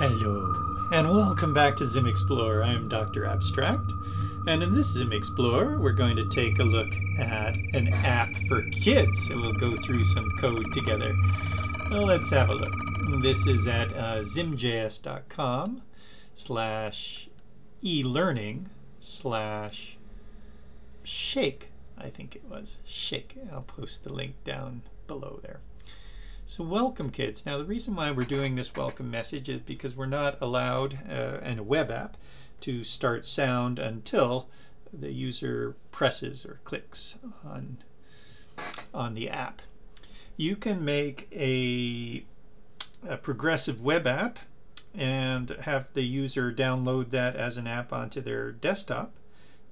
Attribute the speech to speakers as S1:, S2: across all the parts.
S1: Hello, and welcome back to Zim Explore. I am Dr. Abstract, and in this Zim Explore, we're going to take a look at an app for kids. So we'll go through some code together. Well, let's have a look. This is at uh, zimjs.com slash e-learning slash shake, I think it was, shake. I'll post the link down below there. So welcome kids. Now the reason why we're doing this welcome message is because we're not allowed uh, in a web app to start sound until the user presses or clicks on, on the app. You can make a, a progressive web app and have the user download that as an app onto their desktop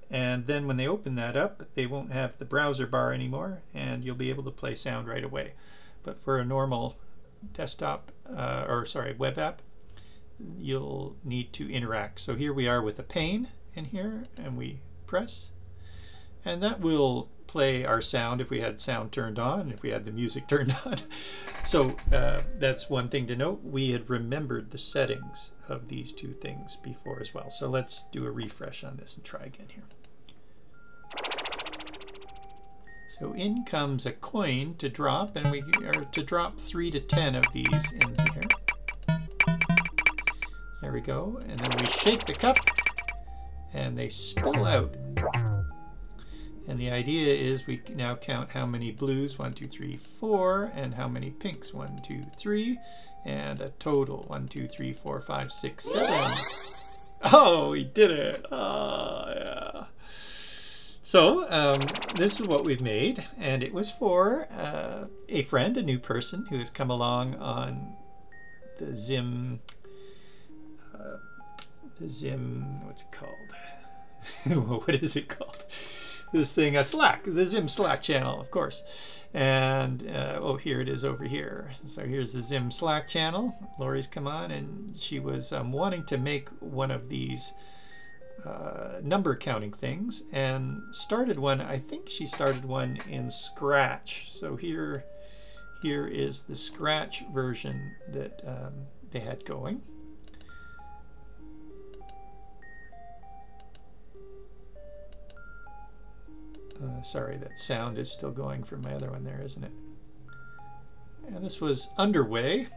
S1: and then when they open that up they won't have the browser bar anymore and you'll be able to play sound right away. But for a normal desktop, uh, or sorry, web app, you'll need to interact. So here we are with a pane in here, and we press, and that will play our sound if we had sound turned on, if we had the music turned on. so uh, that's one thing to note. We had remembered the settings of these two things before as well. So let's do a refresh on this and try again here. So in comes a coin to drop, and we are to drop three to ten of these in here. There we go. And then we shake the cup, and they spill out. And the idea is we now count how many blues, one, two, three, four, and how many pinks, one, two, three, and a total, one, two, three, four, five, six, seven. Oh, we did it. Oh, yeah. So um, this is what we've made, and it was for uh, a friend, a new person who has come along on the Zim, uh, the Zim, what's it called? what is it called? This thing, a Slack, the Zim Slack channel, of course. And uh, oh, here it is over here. So here's the Zim Slack channel. Lori's come on, and she was um, wanting to make one of these uh, number counting things and started one. I think she started one in scratch. So here here is the scratch version that um, they had going. Uh, sorry that sound is still going from my other one there isn't it? And this was underway.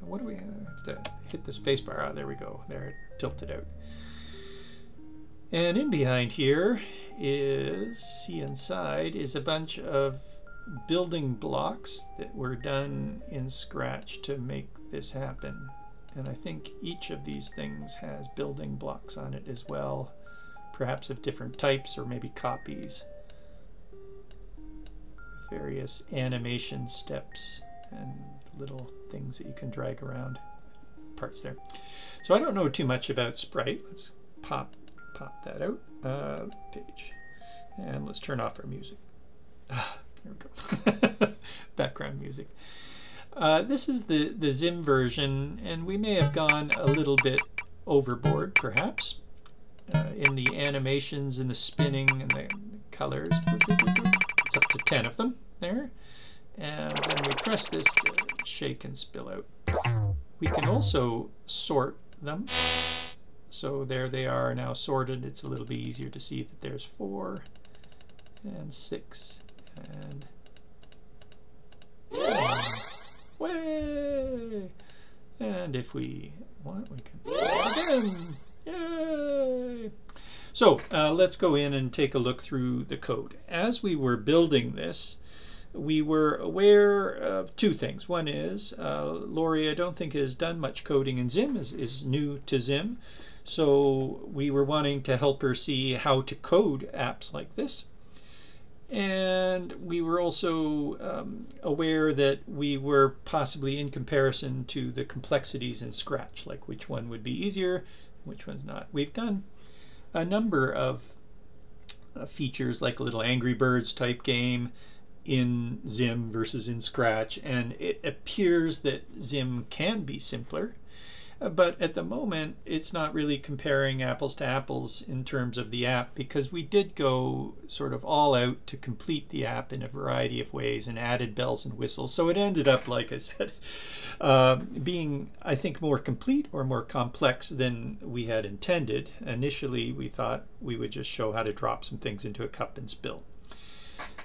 S1: What do we have to hit the spacebar? Ah, there we go. There, tilted out. And in behind here is, see inside, is a bunch of building blocks that were done in Scratch to make this happen. And I think each of these things has building blocks on it as well, perhaps of different types or maybe copies. Various animation steps and little things that you can drag around parts there. So I don't know too much about Sprite. Let's pop pop that out. Uh, page. And let's turn off our music. Ah, there we go. Background music. Uh, this is the, the Zim version, and we may have gone a little bit overboard, perhaps, uh, in the animations and the spinning and the, the colors. It's up to 10 of them there. And when we press this shake and spill out. We can also sort them. So there they are now sorted. It's a little bit easier to see that there's four and six and way. And if we want, we can. Yay! So uh, let's go in and take a look through the code. As we were building this, we were aware of two things. One is uh, Lori, I don't think has done much coding in Zim, is, is new to Zim. So we were wanting to help her see how to code apps like this. And we were also um, aware that we were possibly in comparison to the complexities in Scratch, like which one would be easier, which one's not. We've done a number of uh, features like a little Angry Birds type game, in Zim versus in Scratch, and it appears that Zim can be simpler. Uh, but at the moment, it's not really comparing apples to apples in terms of the app because we did go sort of all out to complete the app in a variety of ways and added bells and whistles. So it ended up, like I said, uh, being, I think, more complete or more complex than we had intended. Initially, we thought we would just show how to drop some things into a cup and spill.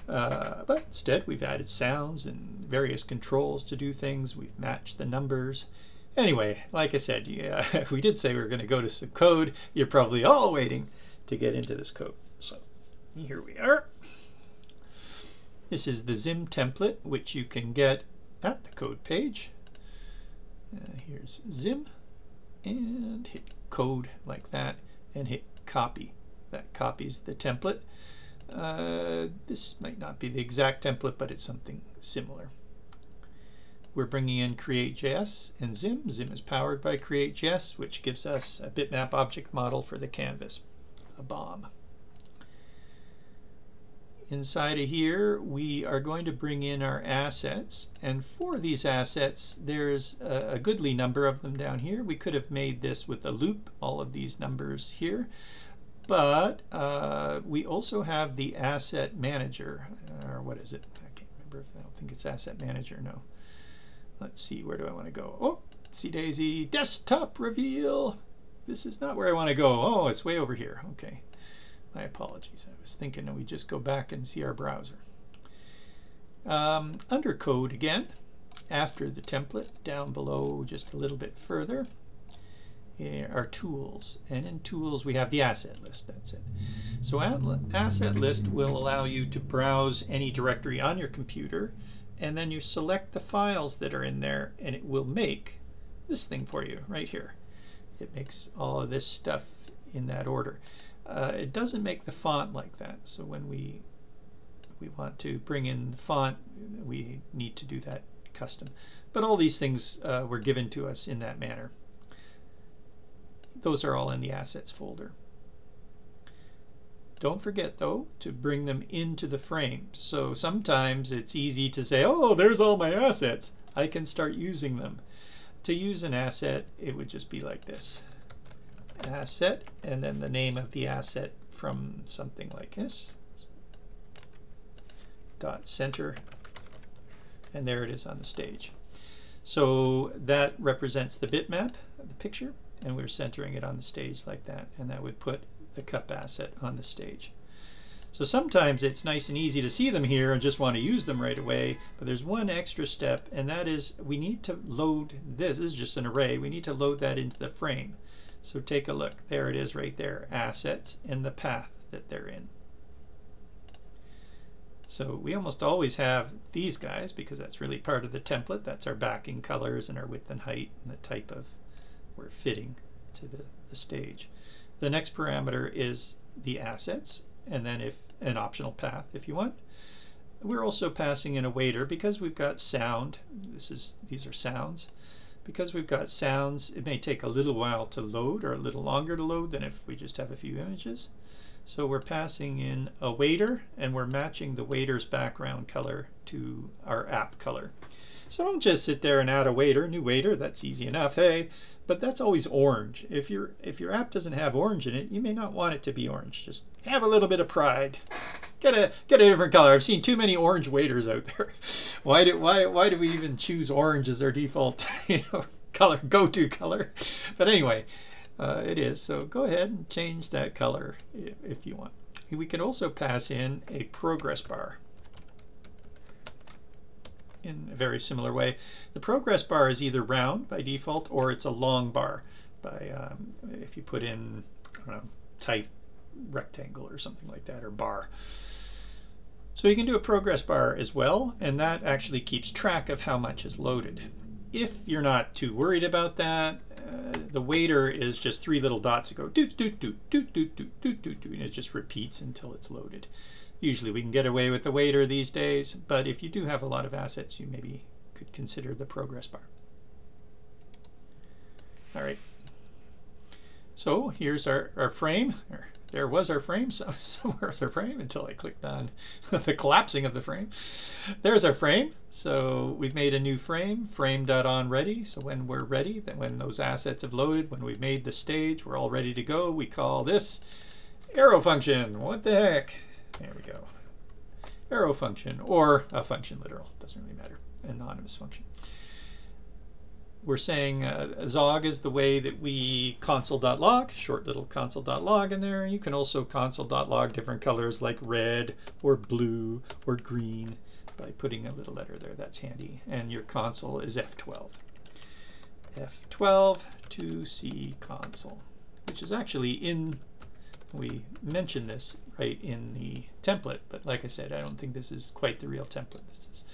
S1: Uh, but instead, we've added sounds and various controls to do things. We've matched the numbers. Anyway, like I said, yeah, we did say we were going to go to some code. You're probably all waiting to get into this code. So here we are. This is the Zim template, which you can get at the code page. Uh, here's Zim, and hit code like that, and hit copy. That copies the template. Uh, this might not be the exact template, but it's something similar. We're bringing in Create.js and Zim. Zim is powered by Create.js, which gives us a bitmap object model for the canvas, a bomb. Inside of here, we are going to bring in our assets. And for these assets, there's a, a goodly number of them down here. We could have made this with a loop, all of these numbers here. But uh, we also have the asset manager, or what is it? I can't remember. If, I don't think it's asset manager, no. Let's see, where do I want to go? Oh, see Daisy, desktop reveal. This is not where I want to go. Oh, it's way over here. Okay, my apologies. I was thinking we just go back and see our browser. Um, under code again, after the template, down below just a little bit further, our tools. And in tools, we have the asset list. That's it. So asset list will allow you to browse any directory on your computer and then you select the files that are in there and it will make this thing for you right here. It makes all of this stuff in that order. Uh, it doesn't make the font like that, so when we we want to bring in the font, we need to do that custom. But all these things uh, were given to us in that manner. Those are all in the assets folder. Don't forget, though, to bring them into the frame. So sometimes it's easy to say, oh, there's all my assets. I can start using them. To use an asset, it would just be like this. Asset, and then the name of the asset from something like this. Dot center, and there it is on the stage. So that represents the bitmap, the picture, and we're centering it on the stage like that, and that would put the cup asset on the stage. So sometimes it's nice and easy to see them here and just want to use them right away, but there's one extra step, and that is we need to load this. This is just an array. We need to load that into the frame. So take a look. There it is right there, assets and the path that they're in. So we almost always have these guys because that's really part of the template. That's our backing colors and our width and height and the type of we're fitting to the, the stage. The next parameter is the assets, and then if an optional path if you want. We're also passing in a waiter because we've got sound. This is these are sounds. Because we've got sounds, it may take a little while to load or a little longer to load than if we just have a few images. So we're passing in a waiter and we're matching the waiter's background color to our app color. So don't just sit there and add a waiter, new waiter, that's easy enough. Hey, but that's always orange. If your if your app doesn't have orange in it, you may not want it to be orange. Just have a little bit of pride. Get a get a different color. I've seen too many orange waiters out there. Why do why why do we even choose orange as our default you know color go-to color? But anyway, uh, it is. So go ahead and change that color if, if you want. We can also pass in a progress bar in a very similar way. The progress bar is either round by default or it's a long bar by um, if you put in know, type rectangle or something like that or bar. So you can do a progress bar as well and that actually keeps track of how much is loaded. If you're not too worried about that, uh, the waiter is just three little dots that go doot doot doot doot doot doot doot doot doot and it just repeats until it's loaded. Usually we can get away with the waiter these days, but if you do have a lot of assets, you maybe could consider the progress bar. All right. So here's our, our frame. there was our frame. So, somewhere's our frame until I clicked on the collapsing of the frame. There's our frame. So we've made a new frame, frame.onReady. ready. So when we're ready, then when those assets have loaded, when we've made the stage, we're all ready to go. We call this arrow function. What the heck? There we go. Arrow function or a function literal. Doesn't really matter. Anonymous function we're saying uh, Zog is the way that we console.log, short little console.log in there. You can also console.log different colors like red or blue or green by putting a little letter there. That's handy. And your console is F12. F12 to see console, which is actually in, we mentioned this right in the template, but like I said, I don't think this is quite the real template. This is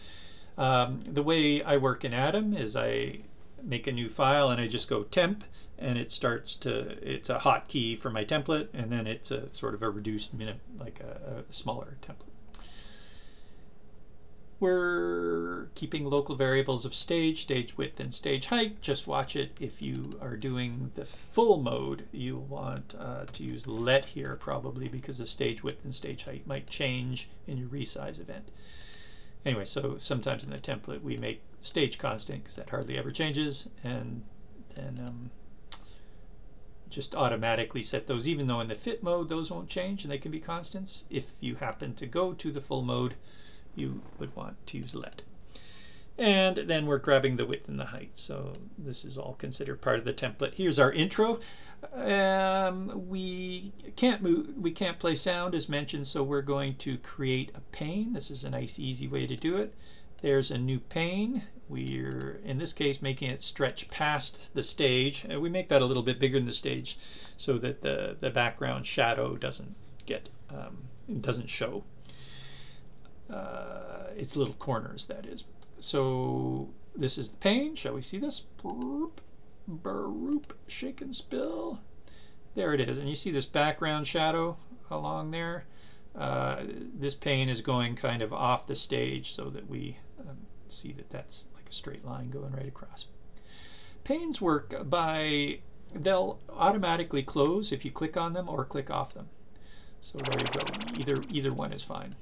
S1: um, the way I work in Atom is I make a new file and I just go temp and it starts to, it's a hotkey for my template and then it's a sort of a reduced minute, like a, a smaller template. We're keeping local variables of stage, stage width, and stage height. Just watch it. If you are doing the full mode, you want uh, to use let here probably because the stage width and stage height might change in your resize event. Anyway, so sometimes in the template we make stage constant because that hardly ever changes and then um, just automatically set those even though in the fit mode those won't change and they can be constants. If you happen to go to the full mode you would want to use let. And then we're grabbing the width and the height. So this is all considered part of the template. Here's our intro. Um, we can't move, we can't play sound as mentioned, so we're going to create a pane. This is a nice easy way to do it. There's a new pane. We're, in this case, making it stretch past the stage. Uh, we make that a little bit bigger than the stage so that the, the background shadow doesn't get, um, doesn't show. Uh, its little corners, that is. So this is the pane. Shall we see this? Baroop, shake and spill. There it is. And you see this background shadow along there. Uh, this pane is going kind of off the stage so that we um, see that that's like a straight line going right across. Panes work by, they'll automatically close if you click on them or click off them. So there you go. Either, either one is fine.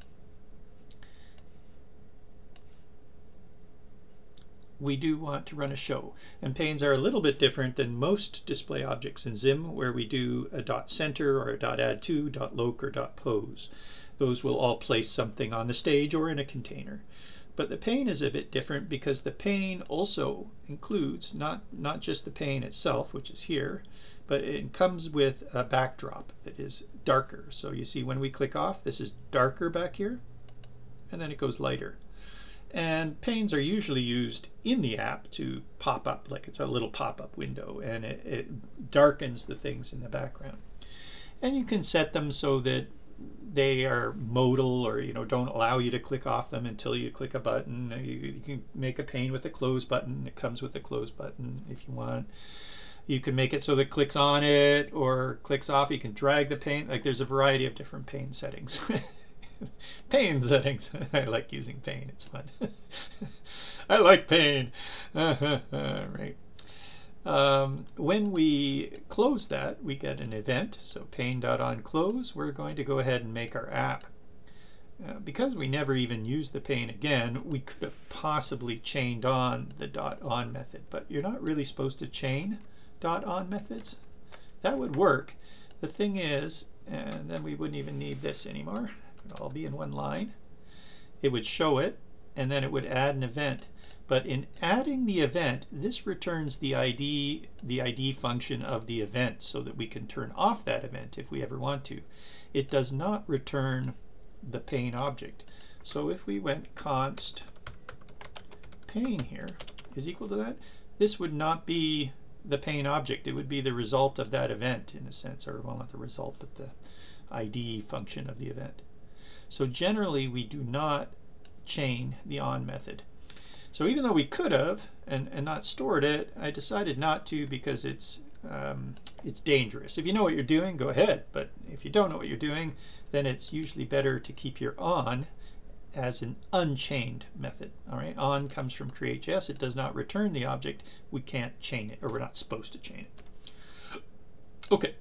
S1: We do want to run a show. And panes are a little bit different than most display objects in Zim, where we do a dot center or a dot add to, dot loc, or dot pose. Those will all place something on the stage or in a container. But the pane is a bit different because the pane also includes not, not just the pane itself, which is here, but it comes with a backdrop that is darker. So you see when we click off, this is darker back here, and then it goes lighter. And panes are usually used in the app to pop up, like it's a little pop-up window, and it, it, darkens the things in the background. And you can set them so that they are modal or you know don't allow you to click off them until you click a button. You, you can make a pane with a close button. It comes with a close button if you want. You can make it so that clicks on it or clicks off. You can drag the pane. Like there's a variety of different pane settings. pane settings. I like using pain. It's fun. I like pain. right. Um, when we close that, we get an event. So pane.onClose, we're going to go ahead and make our app. Uh, because we never even use the pane again, we could have possibly chained on the dot on method, but you're not really supposed to chain dot on methods. That would work. The thing is, and then we wouldn't even need this anymore all be in one line. It would show it, and then it would add an event. But in adding the event, this returns the ID, the ID function of the event so that we can turn off that event if we ever want to. It does not return the pane object. So if we went const pane here is equal to that, this would not be the pane object. It would be the result of that event in a sense, or well, not the result, but the ID function of the event. So generally we do not chain the on method. So even though we could have and, and not stored it, I decided not to because it's um, it's dangerous. If you know what you're doing, go ahead. But if you don't know what you're doing, then it's usually better to keep your on as an unchained method. All right, on comes from create.js. It does not return the object. We can't chain it, or we're not supposed to chain it. Okay,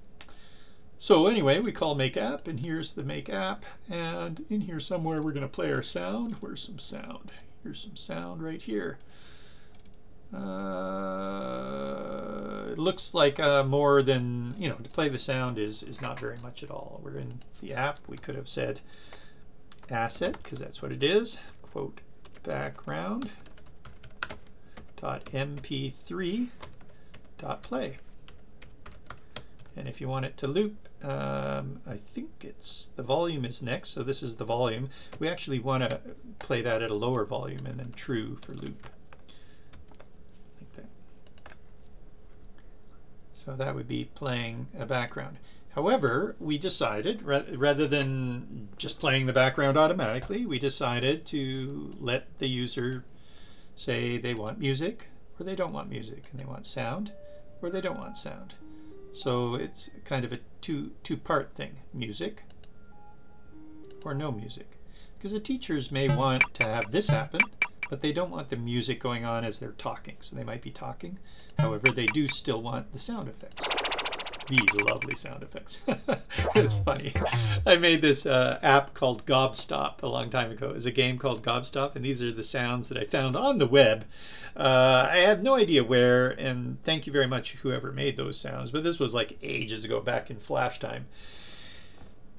S1: So anyway, we call make app, and here's the make app. And in here somewhere, we're going to play our sound. Where's some sound? Here's some sound right here. Uh, it looks like uh, more than, you know, to play the sound is, is not very much at all. We're in the app. We could have said asset, because that's what it is, quote, background dot mp3 dot play. And if you want it to loop, um, I think it's the volume is next, so this is the volume. We actually want to play that at a lower volume and then true for loop. Like that. So that would be playing a background. However, we decided, ra rather than just playing the background automatically, we decided to let the user say they want music or they don't want music, and they want sound or they don't want sound. So it's kind of a two two part thing, music or no music. Because the teachers may want to have this happen, but they don't want the music going on as they're talking. So they might be talking. However, they do still want the sound effects these lovely sound effects. it's funny. I made this uh, app called Gobstop a long time ago. It was a game called Gobstop, and these are the sounds that I found on the web. Uh, I have no idea where, and thank you very much whoever made those sounds, but this was like ages ago, back in Flash time.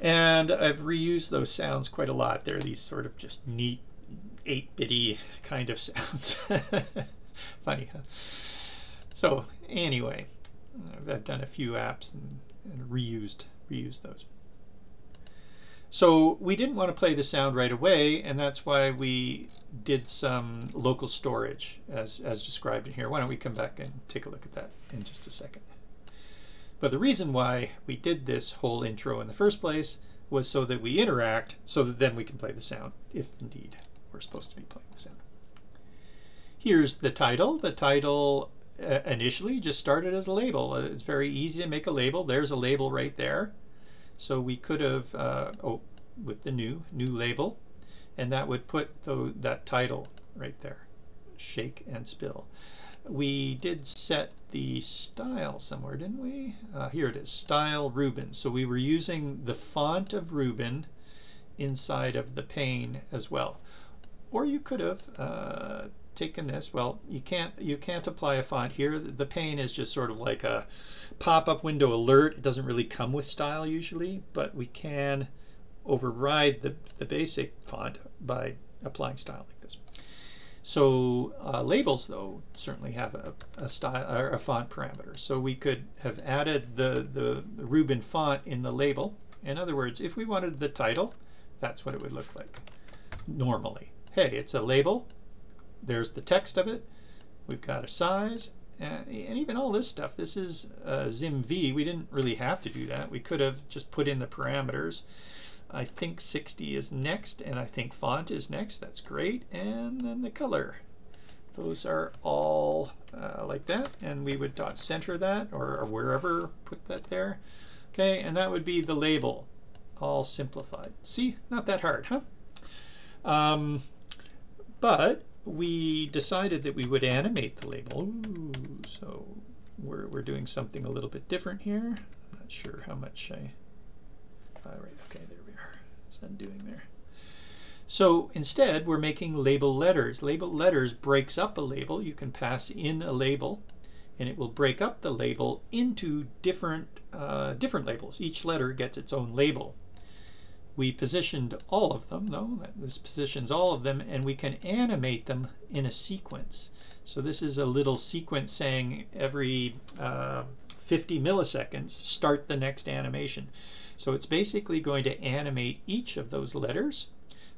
S1: And I've reused those sounds quite a lot. They're these sort of just neat 8-bitty kind of sounds. funny, huh? So anyway, I've done a few apps and, and reused reused those. So we didn't want to play the sound right away, and that's why we did some local storage as, as described in here. Why don't we come back and take a look at that in just a second. But the reason why we did this whole intro in the first place was so that we interact, so that then we can play the sound, if indeed we're supposed to be playing the sound. Here's the title. The title initially just started as a label. Uh, it's very easy to make a label. There's a label right there. So we could have, uh, oh, with the new, new label, and that would put the, that title right there, Shake and Spill. We did set the style somewhere, didn't we? Uh, here it is, Style Rubin. So we were using the font of Rubin inside of the pane as well. Or you could have uh, taken this. Well, you can't you can't apply a font here. The pane is just sort of like a pop-up window alert. It doesn't really come with style usually, but we can override the, the basic font by applying style like this. So uh, labels, though, certainly have a, a, style or a font parameter. So we could have added the, the Rubin font in the label. In other words, if we wanted the title, that's what it would look like normally. Hey, it's a label there's the text of it. We've got a size, and even all this stuff. This is uh, ZimV. We didn't really have to do that. We could have just put in the parameters. I think 60 is next, and I think font is next. That's great. And then the color. Those are all uh, like that, and we would dot center that, or, or wherever, put that there. Okay, and that would be the label, all simplified. See, not that hard, huh? Um, but we decided that we would animate the label. Ooh, so we're, we're doing something a little bit different here. Not sure how much I... All right, okay, there we are. It's undoing there. So instead, we're making label letters. Label letters breaks up a label. You can pass in a label, and it will break up the label into different, uh, different labels. Each letter gets its own label. We positioned all of them, though. This positions all of them, and we can animate them in a sequence. So this is a little sequence saying every uh, 50 milliseconds, start the next animation. So it's basically going to animate each of those letters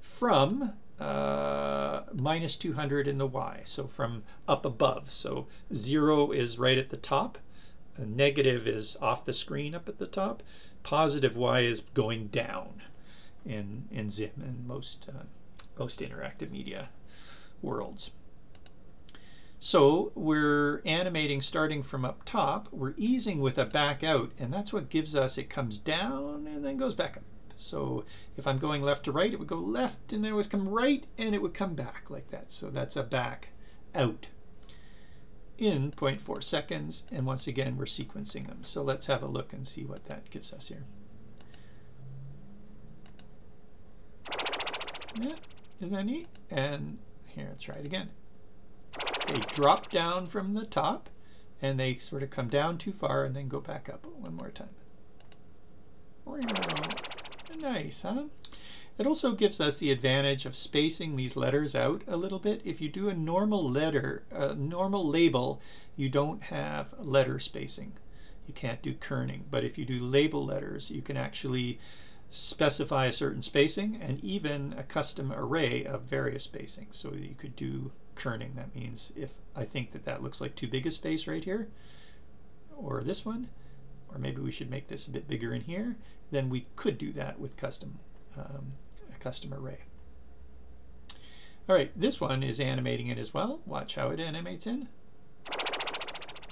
S1: from uh, minus 200 in the y, so from up above. So 0 is right at the top, negative is off the screen up at the top, positive y is going down in, in Zim and most, uh, most interactive media worlds. So we're animating starting from up top, we're easing with a back out, and that's what gives us, it comes down and then goes back up. So if I'm going left to right, it would go left and then it would come right and it would come back like that. So that's a back out. in 0.4 seconds. And once again, we're sequencing them. So let's have a look and see what that gives us here. Yeah, isn't that neat? And here, let's try it again. They drop down from the top and they sort of come down too far and then go back up one more time. Nice, huh? It also gives us the advantage of spacing these letters out a little bit. If you do a normal letter, a normal label, you don't have letter spacing. You can't do kerning. But if you do label letters, you can actually specify a certain spacing and even a custom array of various spacings. So you could do kerning. That means if I think that that looks like too big a space right here, or this one, or maybe we should make this a bit bigger in here, then we could do that with custom um, a custom array. All right, this one is animating it as well. Watch how it animates in.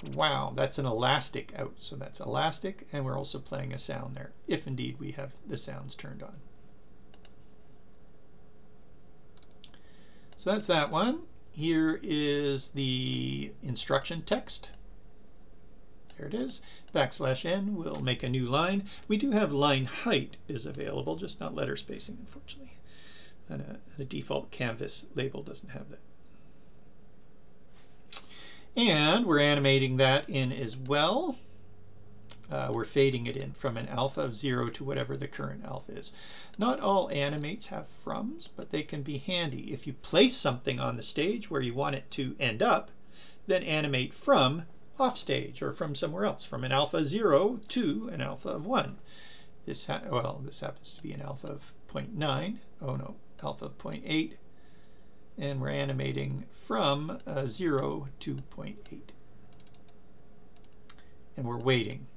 S1: Wow, that's an elastic out. So that's elastic, and we're also playing a sound there, if indeed we have the sounds turned on. So that's that one. Here is the instruction text. There it is. Backslash n will make a new line. We do have line height is available, just not letter spacing, unfortunately. And a, default canvas label doesn't have that. And we're animating that in as well. Uh, we're fading it in from an alpha of zero to whatever the current alpha is. Not all animates have froms, but they can be handy. If you place something on the stage where you want it to end up, then animate from off stage or from somewhere else, from an alpha zero to an alpha of one. This well, this happens to be an alpha of 0.9. Oh no, alpha of 0.8 and we're animating from uh, 0 to 0.8. And we're waiting.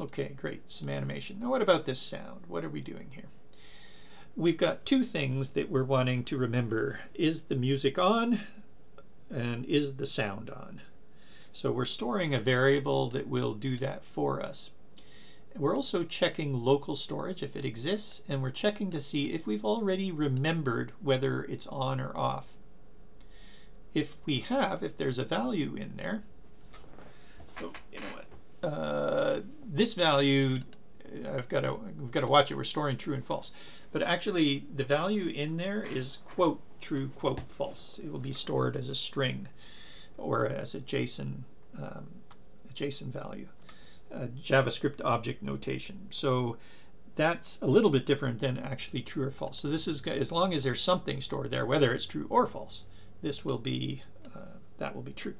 S1: Okay, great, some animation. Now what about this sound? What are we doing here? We've got two things that we're wanting to remember. Is the music on? And is the sound on? So we're storing a variable that will do that for us. We're also checking local storage if it exists, and we're checking to see if we've already remembered whether it's on or off. If we have, if there's a value in there, oh, you know what, uh, this value, I've got to, we've got to watch it, we're storing true and false. But actually, the value in there is quote true, quote false. It will be stored as a string or as a JSON, um, a JSON value. JavaScript object notation. So that's a little bit different than actually true or false. So this is as long as there's something stored there, whether it's true or false, this will be uh, that will be true.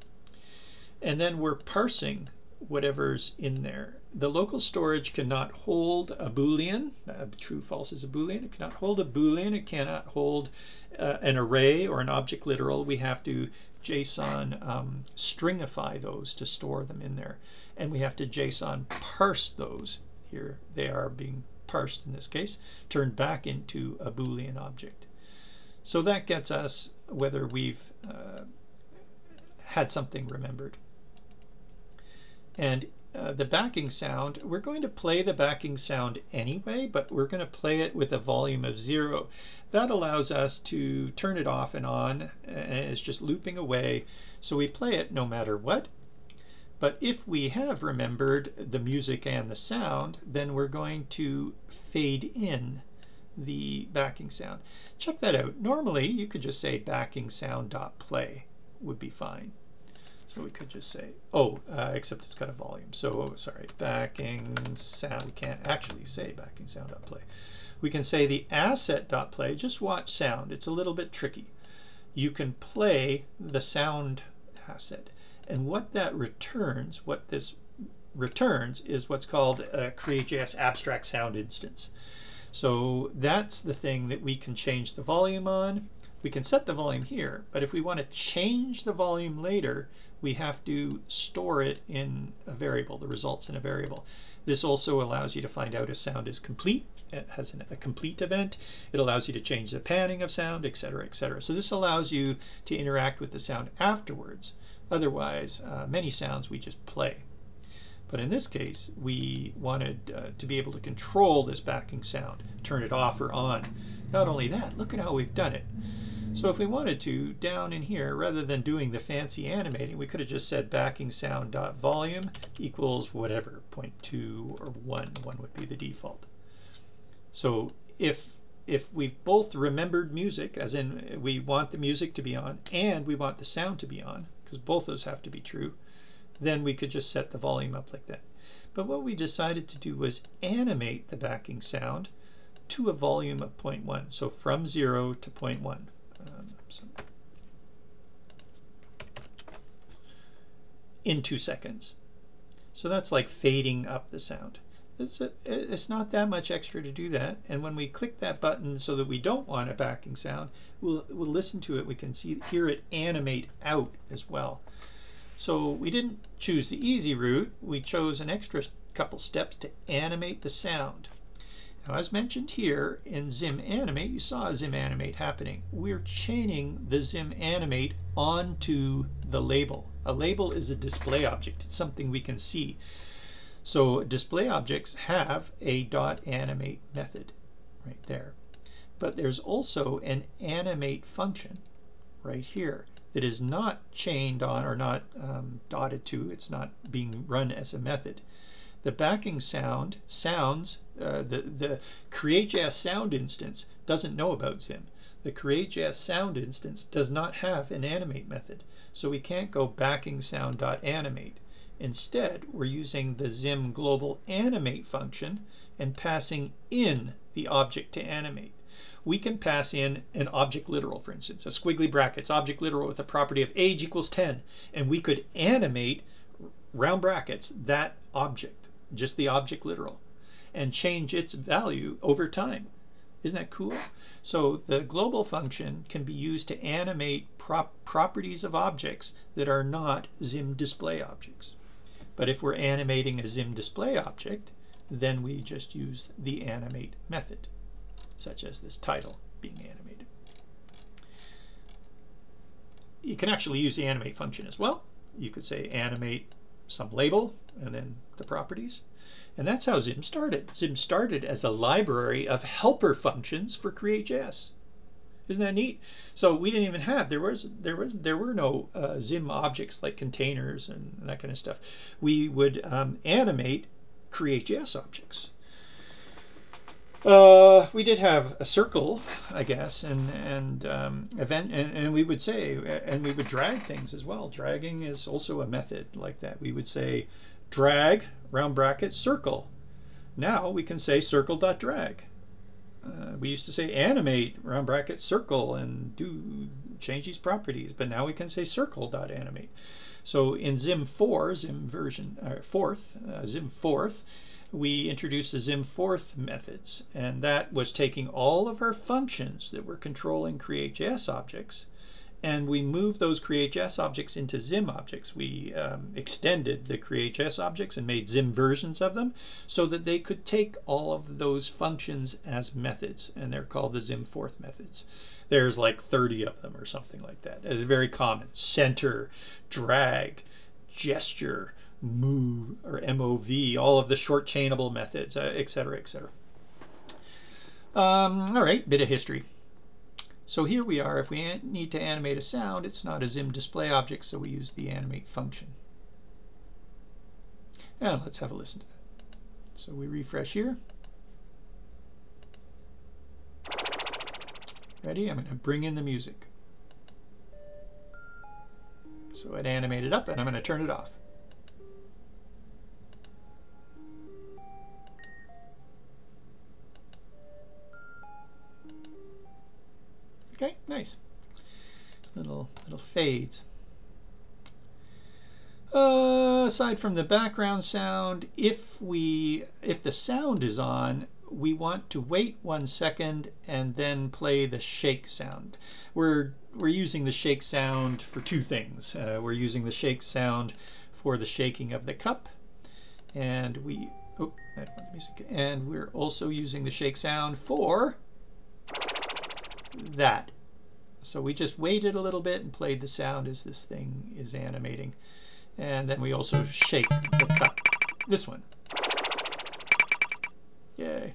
S1: And then we're parsing whatever's in there. The local storage cannot hold a boolean. Uh, true false is a boolean. It cannot hold a boolean. It cannot hold uh, an array or an object literal. We have to JSON um, stringify those to store them in there. And we have to JSON parse those. Here they are being parsed in this case, turned back into a Boolean object. So that gets us whether we've uh, had something remembered. And uh, the backing sound, we're going to play the backing sound anyway, but we're going to play it with a volume of zero. That allows us to turn it off and on, and it's just looping away. So we play it no matter what. But if we have remembered the music and the sound, then we're going to fade in the backing sound. Check that out. Normally, you could just say backing sound dot play would be fine. So we could just say, oh, uh, except it's got a volume. So, oh, sorry, backing sound. We can't actually say backing sound play. We can say the asset dot play. Just watch sound. It's a little bit tricky. You can play the sound asset. And what that returns, what this returns, is what's called a Create.js abstract sound instance. So that's the thing that we can change the volume on. We can set the volume here, but if we want to change the volume later, we have to store it in a variable, the results in a variable. This also allows you to find out if sound is complete. It has an, a complete event. It allows you to change the panning of sound, etc., etc. So this allows you to interact with the sound afterwards. Otherwise, uh, many sounds we just play. But in this case, we wanted uh, to be able to control this backing sound, turn it off or on. Not only that, look at how we've done it. So if we wanted to, down in here, rather than doing the fancy animating, we could have just said backing sound dot volume equals whatever, 0.2 or 1. 1 would be the default. So if if we've both remembered music, as in we want the music to be on and we want the sound to be on, because both those have to be true, then we could just set the volume up like that. But what we decided to do was animate the backing sound to a volume of 0.1, so from 0 to 0.1. Um, in two seconds. So that's like fading up the sound. It's, a, it's not that much extra to do that. And when we click that button so that we don't want a backing sound, we'll, we'll listen to it. We can see hear it animate out as well. So we didn't choose the easy route. We chose an extra couple steps to animate the sound. Now, as mentioned here in Zim Animate, you saw Zim Animate happening. We're chaining the Zim Animate onto the label. A label is a display object. It's something we can see. So display objects have a dot animate method right there. But there's also an animate function right here that is not chained on or not um, dotted to. It's not being run as a method. The backing sound sounds, uh, the, the CreateJS sound instance doesn't know about Zim. The CreateJS sound instance does not have an animate method, so we can't go backing sound.animate. Instead, we're using the Zim global animate function and passing in the object to animate. We can pass in an object literal, for instance, a squiggly brackets, object literal with a property of age equals 10, and we could animate round brackets, that object just the object literal, and change its value over time. Isn't that cool? So the global function can be used to animate prop properties of objects that are not Zim display objects. But if we're animating a Zim display object, then we just use the animate method, such as this title being animated. You can actually use the animate function as well. You could say animate some label, and then the properties. And that's how Zim started. Zim started as a library of helper functions for CreateJS. Isn't that neat? So we didn't even have there was there was there were no uh, Zim objects like containers and that kind of stuff. We would um, animate CreateJS objects. Uh, we did have a circle, I guess, and and um, event, and, and we would say, and we would drag things as well. Dragging is also a method like that. We would say, drag round bracket circle. Now we can say circle circle.drag. Uh, we used to say animate round bracket circle and do change these properties, but now we can say circle.animate. So in Zim 4, Zim version uh, fourth, uh, Zim fourth, we introduced the Zim forth methods, and that was taking all of our functions that were controlling CreateJS objects, and we moved those CreateJS objects into Zim objects. We um, extended the CreateJS objects and made Zim versions of them so that they could take all of those functions as methods, and they're called the Zim forth methods. There's like 30 of them or something like that. They're very common. Center, drag, gesture, move or MOV, all of the short chainable methods, uh, et cetera, et cetera. Um, all right, bit of history. So here we are. If we need to animate a sound, it's not a Zim display object, so we use the animate function. And let's have a listen to that. So we refresh here. Ready? I'm going to bring in the music. So it animated up, and I'm going to turn it off. Okay, nice. Little little fade. Uh, aside from the background sound, if we if the sound is on, we want to wait one second and then play the shake sound. We're we're using the shake sound for two things. Uh, we're using the shake sound for the shaking of the cup, and we oh, and we're also using the shake sound for that. So we just waited a little bit and played the sound as this thing is animating. And then we also shake the cup. This one. Yay.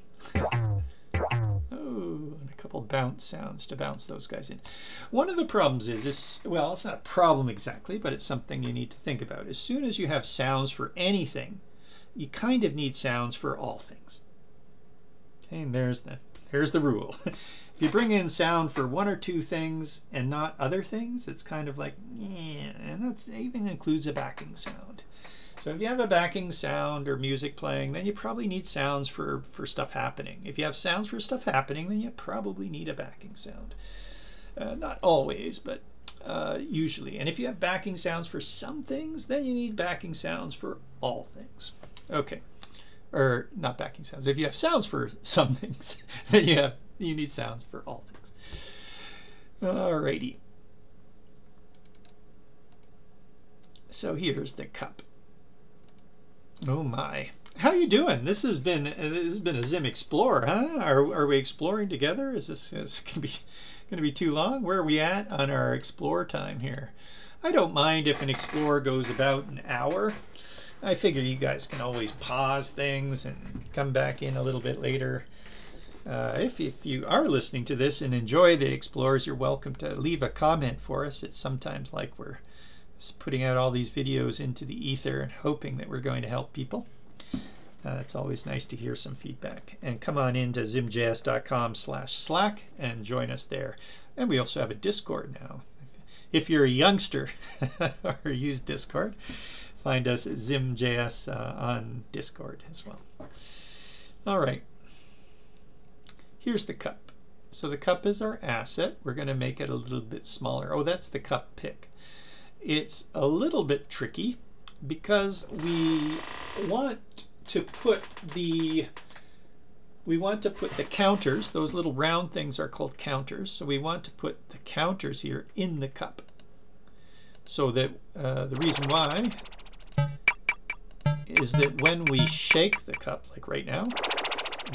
S1: oh, and a couple bounce sounds to bounce those guys in. One of the problems is, is, well, it's not a problem exactly, but it's something you need to think about. As soon as you have sounds for anything, you kind of need sounds for all things. Okay, and there's the, there's the rule. if you bring in sound for one or two things and not other things, it's kind of like, yeah, and that even includes a backing sound. So if you have a backing sound or music playing, then you probably need sounds for, for stuff happening. If you have sounds for stuff happening, then you probably need a backing sound. Uh, not always, but uh, usually. And if you have backing sounds for some things, then you need backing sounds for all things. Okay. Or not backing sounds. If you have sounds for some things, then you have you need sounds for all things. Alrighty. So here's the cup. Oh my. How you doing? This has been uh, this has been a Zim Explorer, huh? Are, are we exploring together? Is this is gonna be gonna be too long? Where are we at on our explore time here? I don't mind if an explorer goes about an hour. I figure you guys can always pause things and come back in a little bit later. Uh, if, if you are listening to this and enjoy the explorers, you're welcome to leave a comment for us. It's sometimes like we're putting out all these videos into the ether and hoping that we're going to help people. Uh, it's always nice to hear some feedback. And come on into zimjs.com slash slack and join us there. And we also have a Discord now. If you're a youngster or use Discord, find us at zimjs uh, on Discord as well. All right. Here's the cup. So the cup is our asset. We're going to make it a little bit smaller. Oh, that's the cup pick. It's a little bit tricky because we want to put the we want to put the counters, those little round things are called counters, so we want to put the counters here in the cup. So that uh, the reason why is that when we shake the cup, like right now,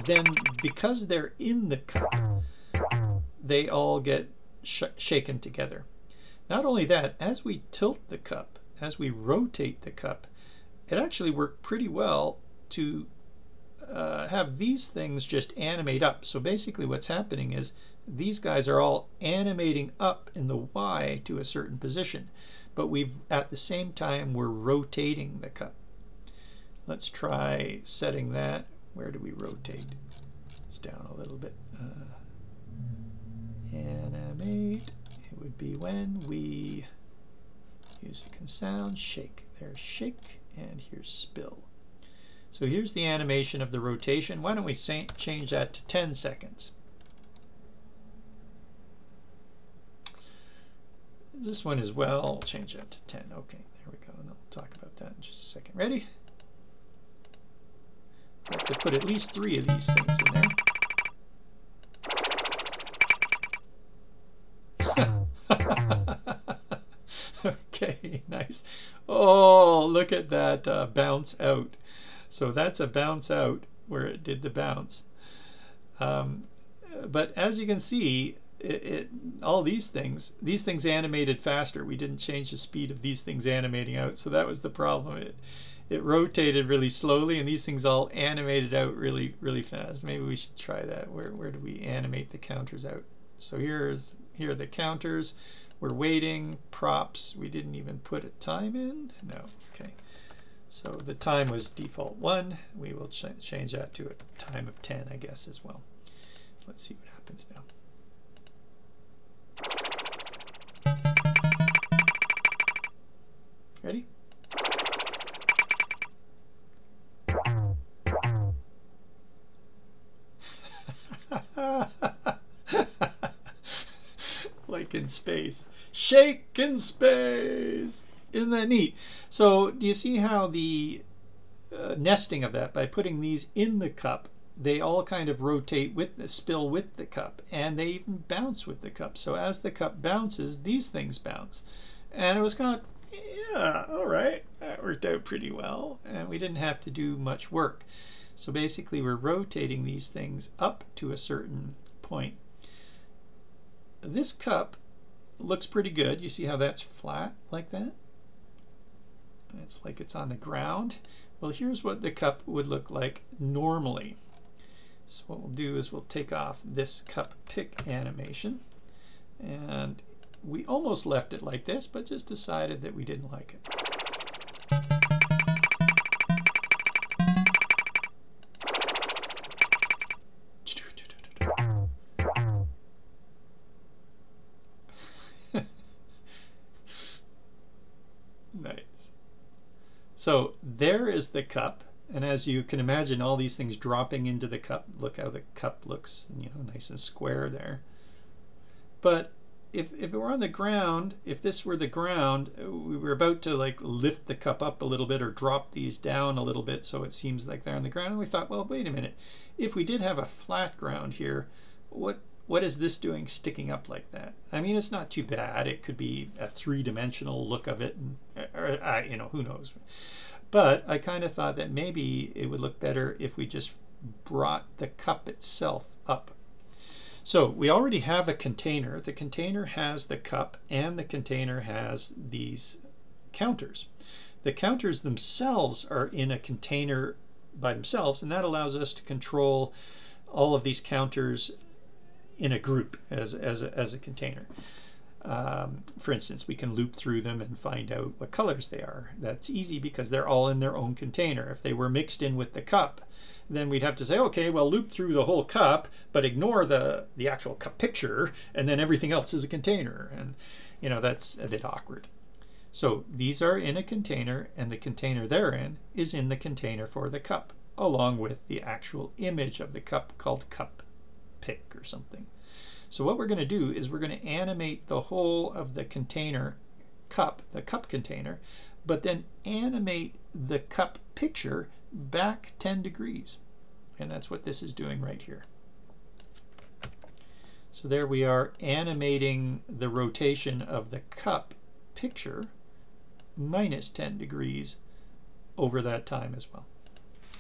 S1: then because they're in the cup, they all get sh shaken together. Not only that, as we tilt the cup, as we rotate the cup, it actually worked pretty well to uh, have these things just animate up. So basically what's happening is these guys are all animating up in the Y to a certain position. But we've at the same time we're rotating the cup. Let's try setting that. Where do we rotate? It's down a little bit. Uh, animate It would be when we music and sound, shake. There's shake, and here's spill. So here's the animation of the rotation. Why don't we change that to 10 seconds? This one as well, we'll change that to 10. Okay, there we go, and I'll talk about that in just a second. Ready? To put at least three of these things in there. okay, nice. Oh, look at that uh, bounce out. So that's a bounce out where it did the bounce. Um, but as you can see, it, it, all these things, these things animated faster. We didn't change the speed of these things animating out, so that was the problem. It, it rotated really slowly, and these things all animated out really, really fast. Maybe we should try that. Where, where do we animate the counters out? So here's here are the counters. We're waiting, props, we didn't even put a time in. No, okay. So the time was default 1. We will ch change that to a time of 10, I guess, as well. Let's see what happens now. Ready? In space. Shake in space! Isn't that neat? So do you see how the uh, nesting of that, by putting these in the cup, they all kind of rotate with the spill with the cup and they even bounce with the cup. So as the cup bounces, these things bounce. And it was kind of, yeah, all right, that worked out pretty well. And we didn't have to do much work. So basically we're rotating these things up to a certain point. This cup looks pretty good. You see how that's flat like that? It's like it's on the ground. Well, here's what the cup would look like normally. So what we'll do is we'll take off this cup pick animation and we almost left it like this, but just decided that we didn't like it. So there is the cup. And as you can imagine, all these things dropping into the cup. Look how the cup looks, you know, nice and square there. But if, if it were on the ground, if this were the ground, we were about to like lift the cup up a little bit or drop these down a little bit so it seems like they're on the ground. And we thought, well, wait a minute. If we did have a flat ground here, what what is this doing sticking up like that? I mean, it's not too bad. It could be a three-dimensional look of it, and, or, or, you know, who knows. But I kind of thought that maybe it would look better if we just brought the cup itself up. So we already have a container. The container has the cup and the container has these counters. The counters themselves are in a container by themselves and that allows us to control all of these counters in a group as, as, a, as a container. Um, for instance, we can loop through them and find out what colors they are. That's easy because they're all in their own container. If they were mixed in with the cup, then we'd have to say, okay, well, loop through the whole cup, but ignore the, the actual cup picture, and then everything else is a container. And, you know, that's a bit awkward. So these are in a container, and the container they're in is in the container for the cup, along with the actual image of the cup called cup pick or something. So what we're going to do is we're going to animate the whole of the container cup, the cup container, but then animate the cup picture back 10 degrees. And that's what this is doing right here. So there we are animating the rotation of the cup picture minus 10 degrees over that time as well.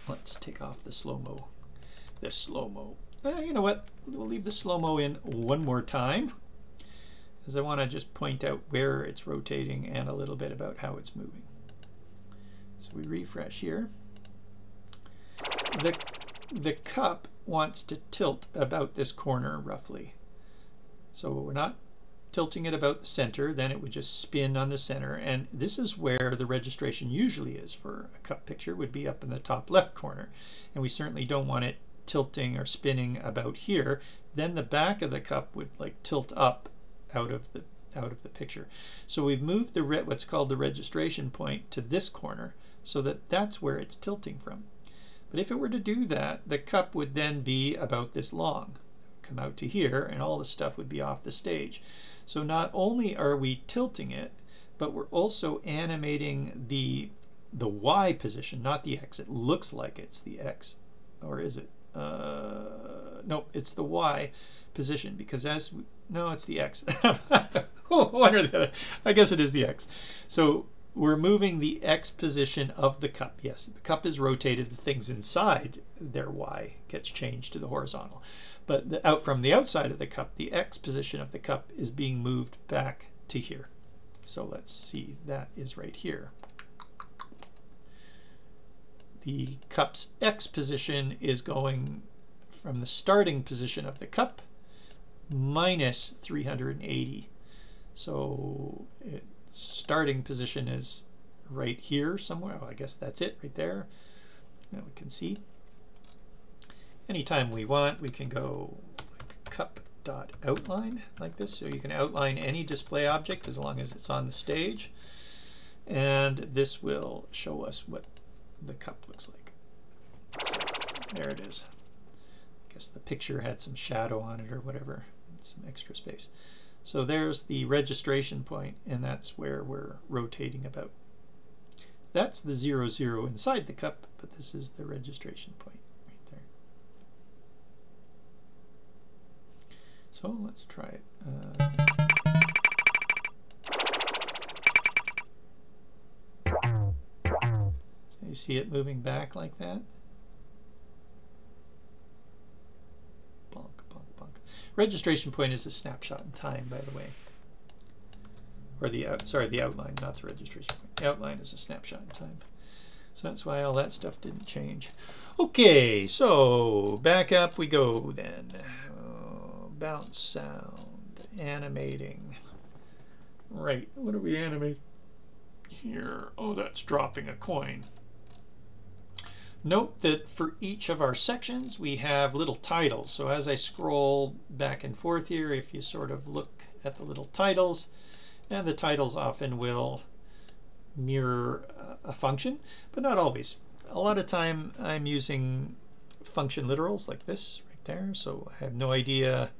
S1: Let's take off the slow-mo. The slow-mo uh, you know what? We'll leave the slow-mo in one more time because I want to just point out where it's rotating and a little bit about how it's moving. So we refresh here. The, the cup wants to tilt about this corner roughly. So we're not tilting it about the center, then it would just spin on the center. And this is where the registration usually is for a cup picture, would be up in the top left corner. And we certainly don't want it tilting or spinning about here, then the back of the cup would like tilt up out of the out of the picture. So we've moved the what's called the registration point to this corner so that that's where it's tilting from. But if it were to do that, the cup would then be about this long. Come out to here and all the stuff would be off the stage. So not only are we tilting it, but we're also animating the the Y position, not the X. It looks like it's the X. Or is it? Uh, no, it's the Y position because as we, no, it's the X. One or the other. I guess it is the X. So we're moving the X position of the cup. Yes, the cup is rotated. The things inside their Y gets changed to the horizontal. But the, out from the outside of the cup, the X position of the cup is being moved back to here. So let's see, that is right here the cup's X position is going from the starting position of the cup minus 380. So its starting position is right here somewhere. Oh, I guess that's it right there. Now we can see. Anytime we want, we can go like cup dot outline like this. So you can outline any display object as long as it's on the stage. And this will show us what the cup looks like. There it is. I guess the picture had some shadow on it or whatever, some extra space. So there's the registration point, and that's where we're rotating about. That's the zero zero inside the cup, but this is the registration point right there. So let's try it. Uh, You see it moving back like that? Bonk, bonk, bonk. Registration point is a snapshot in time, by the way. Or the out, sorry, the outline, not the registration point. The outline is a snapshot in time. So that's why all that stuff didn't change. Okay, so back up we go then. Uh, bounce sound, animating. Right, what do we animate here? Oh, that's dropping a coin. Note that for each of our sections we have little titles. So as I scroll back and forth here, if you sort of look at the little titles, and the titles often will mirror a function, but not always. A lot of time I'm using function literals like this right there, so I have no idea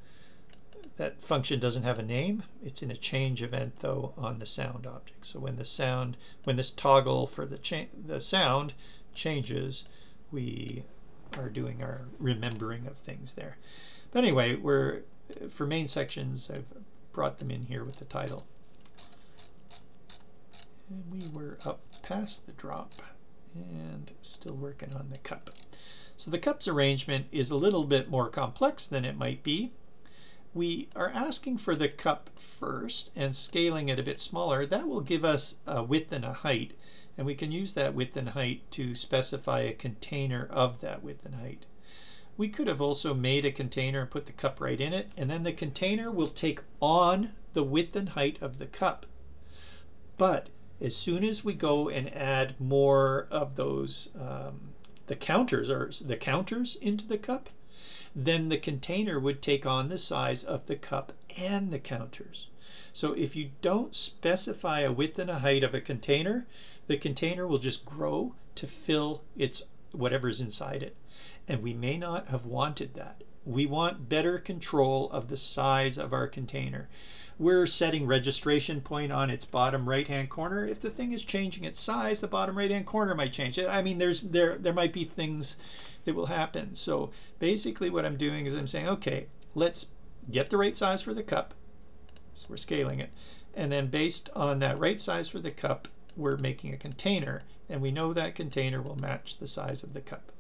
S1: that function doesn't have a name. It's in a change event though on the sound object. So when the sound, when this toggle for the, the sound changes, we are doing our remembering of things there. But anyway, we're for main sections, I've brought them in here with the title. And we were up past the drop and still working on the cup. So the cup's arrangement is a little bit more complex than it might be we are asking for the cup first and scaling it a bit smaller. That will give us a width and a height. And we can use that width and height to specify a container of that width and height. We could have also made a container and put the cup right in it. And then the container will take on the width and height of the cup. But as soon as we go and add more of those, um, the counters or the counters into the cup, then the container would take on the size of the cup and the counters. So if you don't specify a width and a height of a container, the container will just grow to fill its whatever's inside it. And we may not have wanted that. We want better control of the size of our container. We're setting registration point on its bottom right hand corner. If the thing is changing its size, the bottom right hand corner might change. I mean, there's there there might be things that will happen. So basically what I'm doing is I'm saying, okay, let's get the right size for the cup. So we're scaling it. And then based on that right size for the cup, we're making a container. And we know that container will match the size of the cup.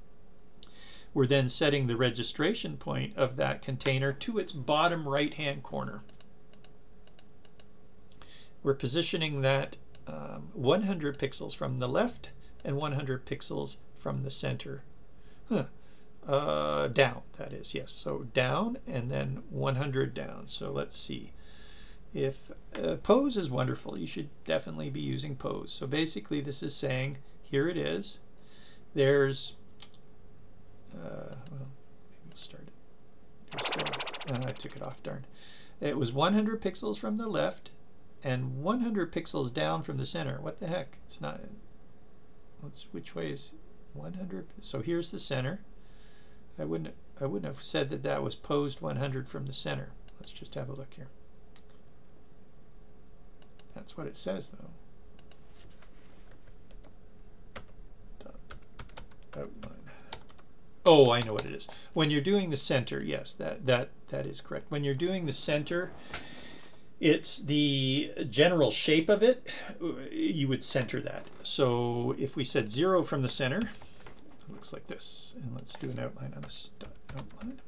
S1: We're then setting the registration point of that container to its bottom right hand corner. We're positioning that um, 100 pixels from the left and 100 pixels from the center Huh. Uh, down, that is, yes. So down and then 100 down. So let's see. If uh, pose is wonderful, you should definitely be using pose. So basically this is saying, here it is. There's, uh, well, maybe start it. Uh, I took it off, darn. It was 100 pixels from the left and 100 pixels down from the center. What the heck? It's not, which way is 100. So here's the center. I wouldn't I wouldn't have said that that was posed 100 from the center. Let's just have a look here. That's what it says though. Outline. Oh, I know what it is. When you're doing the center, yes, that that that is correct. When you're doing the center, it's the general shape of it, you would center that. So if we said zero from the center, it looks like this. And let's do an outline on this outline.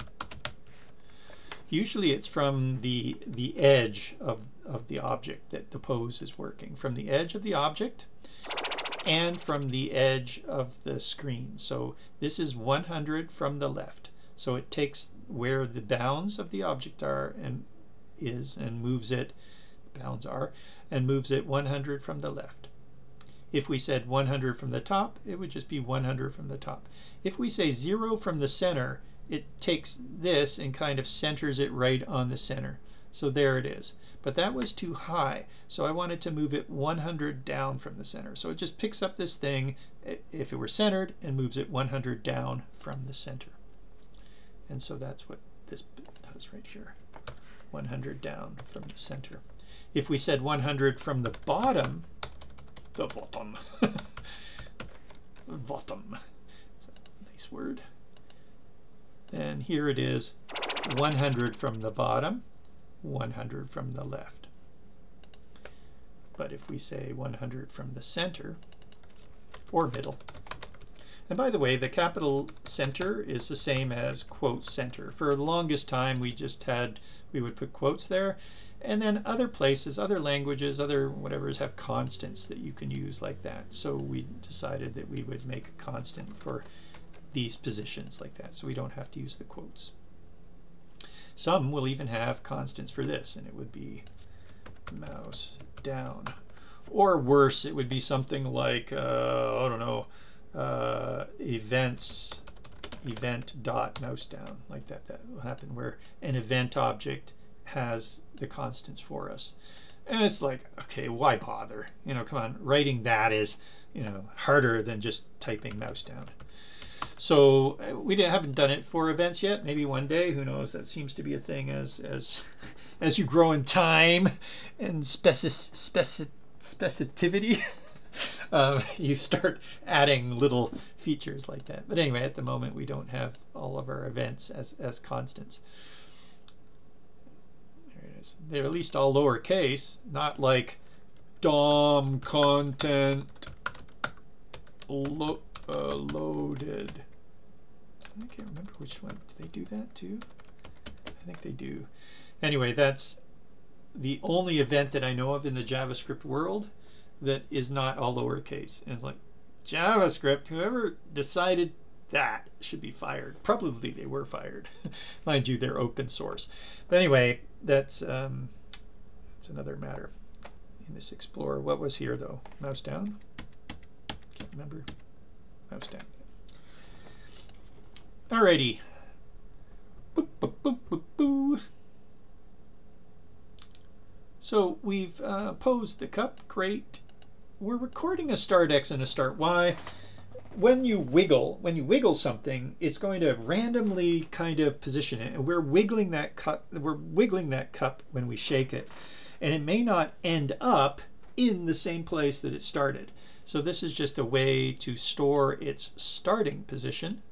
S1: Usually it's from the, the edge of, of the object that the pose is working. From the edge of the object and from the edge of the screen. So this is 100 from the left. So it takes where the bounds of the object are and is and moves it, bounds are, and moves it 100 from the left. If we said 100 from the top, it would just be 100 from the top. If we say 0 from the center, it takes this and kind of centers it right on the center. So there it is. But that was too high, so I wanted to move it 100 down from the center. So it just picks up this thing, if it were centered, and moves it 100 down from the center. And so that's what this does right here. 100 down from the center. If we said 100 from the bottom, the bottom, bottom, it's a nice word, then here it is 100 from the bottom, 100 from the left. But if we say 100 from the center, or middle, And by the way, the capital center is the same as quote center. For the longest time, we just had, we would put quotes there. And then other places, other languages, other whatevers have constants that you can use like that. So we decided that we would make a constant for these positions like that, so we don't have to use the quotes. Some will even have constants for this, and it would be mouse down. Or worse, it would be something like, uh, I don't know, uh, events, event dot mouse down, like that. That will happen where an event object has the constants for us. And it's like, okay, why bother? You know, come on, writing that is, you know, harder than just typing mouse down. So uh, we haven't done it for events yet. Maybe one day, who knows? That seems to be a thing as as as you grow in time and speci speci specificity. Uh, you start adding little features like that. But anyway, at the moment, we don't have all of our events as, as constants. There it is. They're at least all lowercase, not like DOM content lo uh, loaded. I can't remember which one. Do they do that too? I think they do. Anyway, that's the only event that I know of in the JavaScript world that is not all lowercase. And it's like, JavaScript, whoever decided that should be fired. Probably they were fired. Mind you, they're open source. But anyway, that's, um, that's another matter in this Explorer. What was here though? Mouse down? Can't remember. Down. Alrighty. Boop, boop, boop, boop, boo. So we've uh, posed the cup. Great. We're recording a start X and a start Y. When you wiggle, when you wiggle something, it's going to randomly kind of position it. And we're wiggling that cup. We're wiggling that cup when we shake it, and it may not end up in the same place that it started. So this is just a way to store its starting position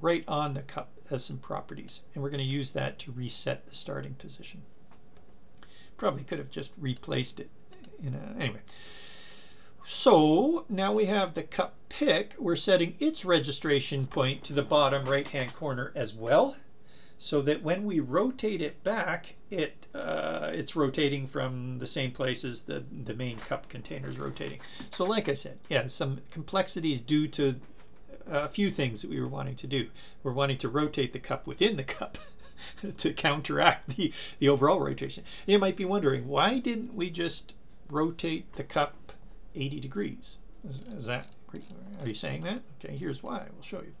S1: right on the cup as some properties. And we're going to use that to reset the starting position. Probably could have just replaced it. In a, anyway. So now we have the cup pick. We're setting its registration point to the bottom right hand corner as well so that when we rotate it back, it uh, it's rotating from the same place as the, the main cup container is rotating. So like I said, yeah, some complexities due to a few things that we were wanting to do. We're wanting to rotate the cup within the cup to counteract the, the overall rotation. You might be wondering, why didn't we just rotate the cup 80 degrees? Is, is that, are you saying that? Okay, here's why. We'll show you.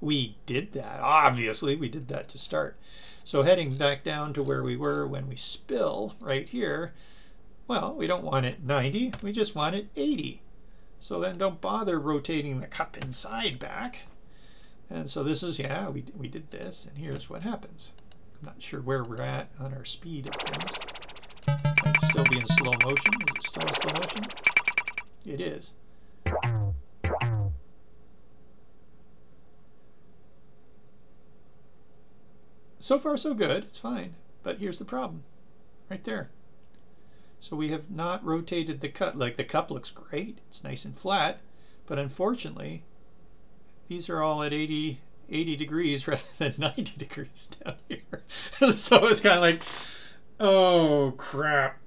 S1: We did that. Obviously, we did that to start. So heading back down to where we were when we spill right here, well, we don't want it 90. We just want it 80. So then don't bother rotating the cup inside back. And so this is, yeah, we, we did this, and here's what happens. I'm not sure where we're at on our speed of things. Might still be in slow motion. Is it still in slow motion? It is. So far so good, it's fine. But here's the problem, right there. So we have not rotated the cup. Like the cup looks great, it's nice and flat, but unfortunately, these are all at 80, 80 degrees rather than 90 degrees down here. so it's kind of like, oh crap.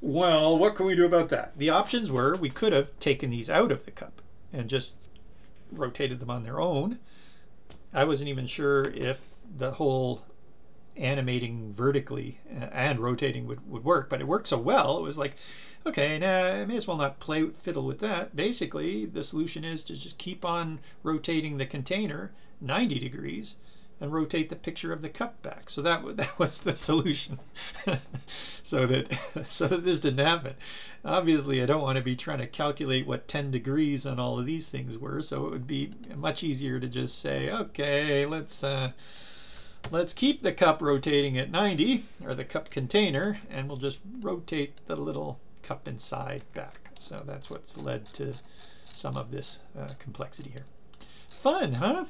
S1: Well, what can we do about that? The options were we could have taken these out of the cup and just rotated them on their own. I wasn't even sure if the whole animating vertically and rotating would, would work, but it worked so well, it was like, okay, nah, I may as well not play fiddle with that. Basically, the solution is to just keep on rotating the container 90 degrees and rotate the picture of the cup back. So that that was the solution. so that so that this didn't happen. Obviously, I don't want to be trying to calculate what 10 degrees on all of these things were. So it would be much easier to just say, okay, let's. Uh, Let's keep the cup rotating at 90, or the cup container, and we'll just rotate the little cup inside back. So that's what's led to some of this uh, complexity here. Fun, huh?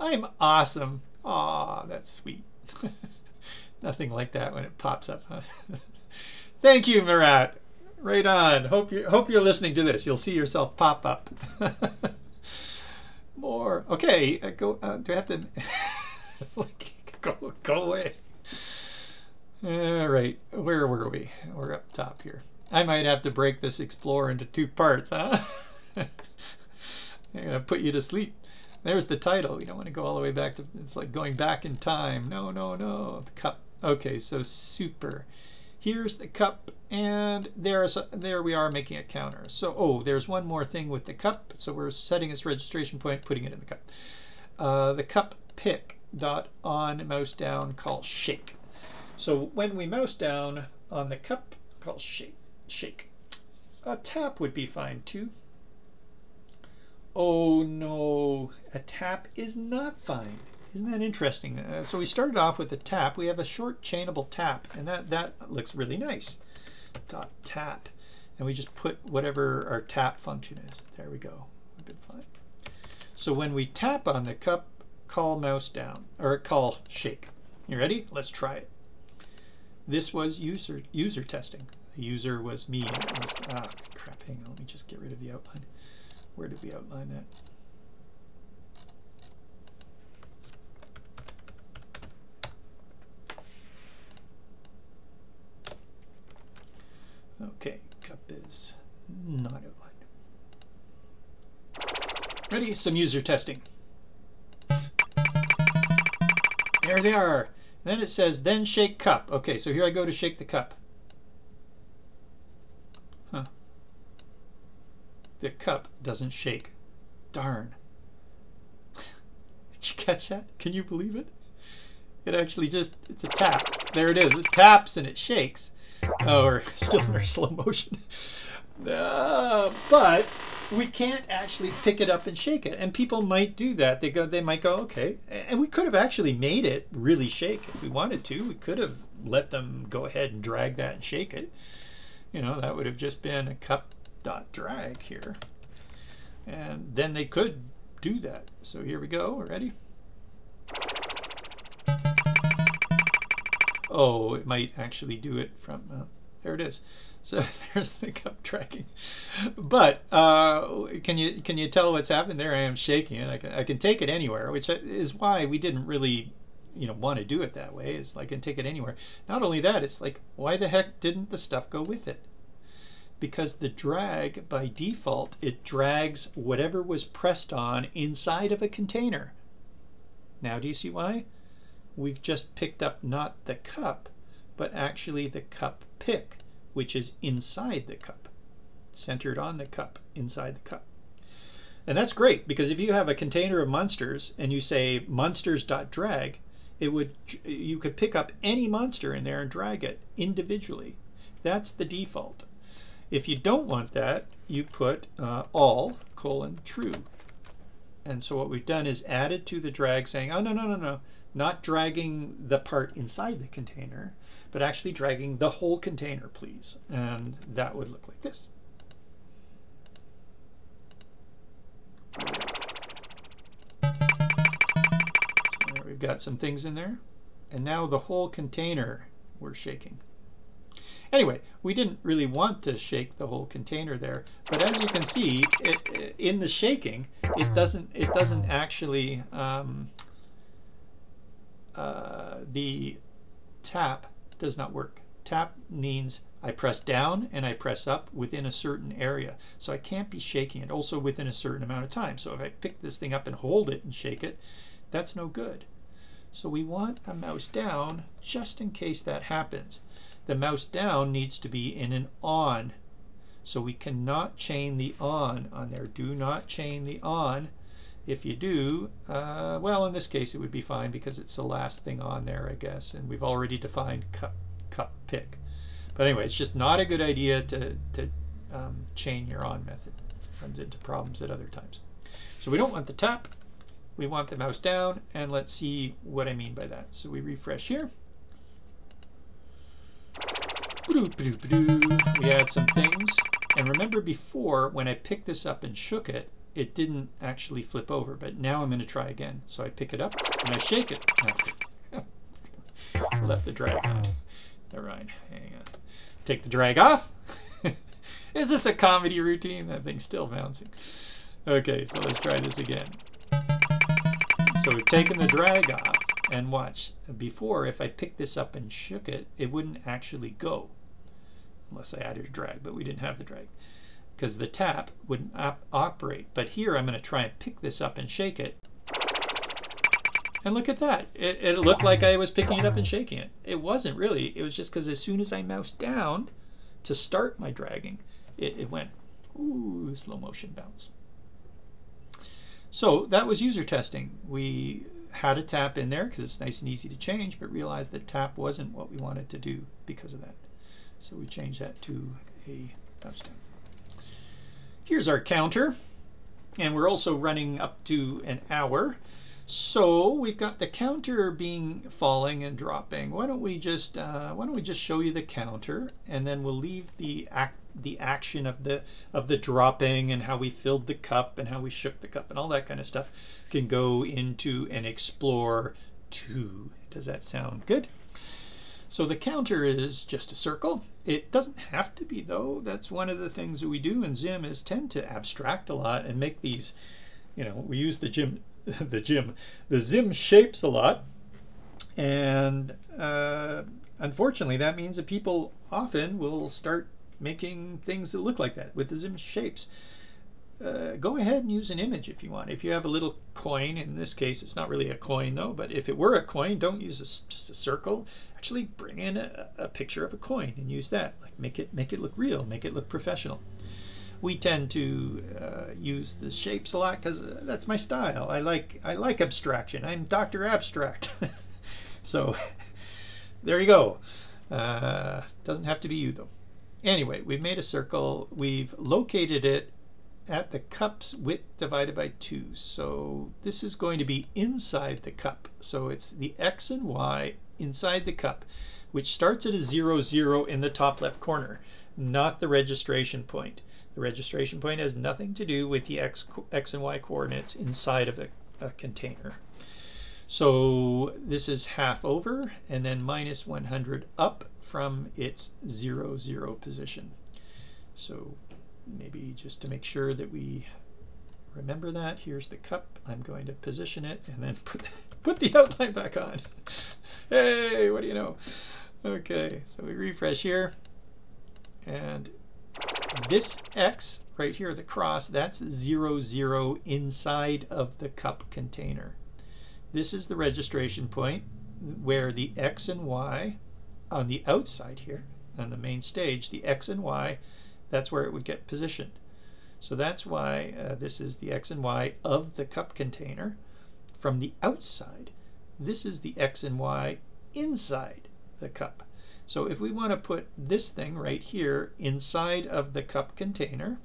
S1: I'm awesome. Aw, that's sweet. Nothing like that when it pops up, huh? Thank you, Marat. Right on. Hope you hope you're listening to this. You'll see yourself pop up. More. Okay, uh, go. Uh, do I have to? go, go away. All right, where were we? We're up top here. I might have to break this Explorer into two parts, huh? I'm gonna put you to sleep. There's the title. We don't want to go all the way back to. It's like going back in time. No, no, no. The cup. Okay, so super. Here's the cup, and there's a, there we are making a counter. So, oh, there's one more thing with the cup. So we're setting its registration point, putting it in the cup. Uh, the cup pick dot on mouse down call shake. So when we mouse down on the cup, call shake. Shake. A tap would be fine too. Oh no, a tap is not fine. Isn't that interesting? Uh, so we started off with a tap. We have a short chainable tap, and that, that looks really nice. Dot tap. And we just put whatever our tap function is. There we go. So when we tap on the cup, call mouse down, or call shake. You ready? Let's try it. This was user user testing. The user was me. Was, ah, crap. Hang on. Let me just get rid of the outline. Where did we outline that? Okay, cup is not outlined. Ready? Some user testing. There they are. then it says, then shake cup. Okay, so here I go to shake the cup. Huh. The cup doesn't shake. Darn. Did you catch that? Can you believe it? It actually just, it's a tap. There it is. It taps and it shakes. Oh, we're still in very slow motion. Uh, but we can't actually pick it up and shake it. And people might do that. They go, they might go, okay. And we could have actually made it really shake if we wanted to. We could have let them go ahead and drag that and shake it. You know, that would have just been a cup dot drag here. And then they could do that. So here we go. Ready? Oh, it might actually do it from, uh, there it is. So there's the cup tracking. But uh, can you can you tell what's happened there? I am shaking it. I can, I can take it anywhere, which is why we didn't really you know want to do it that way. It's like I can take it anywhere. Not only that, it's like why the heck didn't the stuff go with it? Because the drag by default it drags whatever was pressed on inside of a container. Now do you see why? We've just picked up not the cup, but actually the cup pick which is inside the cup, centered on the cup, inside the cup. And that's great because if you have a container of monsters and you say monsters.drag, it would you could pick up any monster in there and drag it individually. That's the default. If you don't want that, you put uh, all colon true. And so what we've done is added to the drag saying, oh, no, no, no, no, not dragging the part inside the container, but actually dragging the whole container, please. And that would look like this. So we've got some things in there. And now the whole container we're shaking. Anyway, we didn't really want to shake the whole container there, but as you can see, it, in the shaking, it doesn't it doesn't actually um, uh, the tap does not work. Tap means I press down and I press up within a certain area. So I can't be shaking it also within a certain amount of time. So if I pick this thing up and hold it and shake it, that's no good. So we want a mouse down just in case that happens. The mouse down needs to be in an on. So we cannot chain the on on there. Do not chain the on if you do, uh, well, in this case, it would be fine because it's the last thing on there, I guess, and we've already defined cup, cup pick. But anyway, it's just not a good idea to, to um, chain your on method. Runs into problems at other times. So we don't want the tap. We want the mouse down, and let's see what I mean by that. So we refresh here. We add some things. And remember before, when I picked this up and shook it, it didn't actually flip over, but now I'm going to try again. So I pick it up and I shake it. Left the drag on. All right, hang on. Take the drag off. Is this a comedy routine? That thing's still bouncing. Okay, so let's try this again. So we've taken the drag off and watch. Before, if I picked this up and shook it, it wouldn't actually go unless I added a drag, but we didn't have the drag because the tap wouldn't op operate. But here I'm going to try and pick this up and shake it. And look at that. It, it looked like I was picking it up and shaking it. It wasn't really. It was just because as soon as I moused down to start my dragging, it, it went, ooh, slow motion bounce. So that was user testing. We had a tap in there because it's nice and easy to change, but realized that tap wasn't what we wanted to do because of that. So we changed that to a mouse tap. Here's our counter, and we're also running up to an hour. So we've got the counter being falling and dropping. Why don't we just uh, why don't we just show you the counter, and then we'll leave the act the action of the of the dropping and how we filled the cup and how we shook the cup and all that kind of stuff can go into an explore two. Does that sound good? So the counter is just a circle. It doesn't have to be though. That's one of the things that we do in Zim is tend to abstract a lot and make these, you know, we use the gym, the gym, the Zim shapes a lot. And uh, unfortunately that means that people often will start making things that look like that with the Zim shapes. Uh, go ahead and use an image if you want. If you have a little coin, in this case it's not really a coin though, but if it were a coin, don't use a, just a circle. Actually bring in a, a, picture of a coin and use that. Like make it make it look real, make it look professional. We tend to uh, use the shapes a lot because uh, that's my style. I like I like abstraction. I'm Dr. Abstract. so there you go. Uh, doesn't have to be you though. Anyway, we've made a circle. We've located it at the cup's width divided by 2. So this is going to be inside the cup. So it's the x and y inside the cup, which starts at a 0, 0 in the top left corner, not the registration point. The registration point has nothing to do with the x, x and y coordinates inside of a, a container. So this is half over and then minus 100 up from its 0, 0 position. So maybe just to make sure that we remember that, here's the cup. I'm going to position it and then put, put the outline back on. hey, what do you know? Okay, so we refresh here. And this X right here, the cross, that's zero, zero inside of the cup container. This is the registration point where the X and Y on the outside here, on the main stage, the X and Y that's where it would get positioned. So that's why uh, this is the x and y of the cup container from the outside. This is the x and y inside the cup. So if we want to put this thing right here inside of the cup container,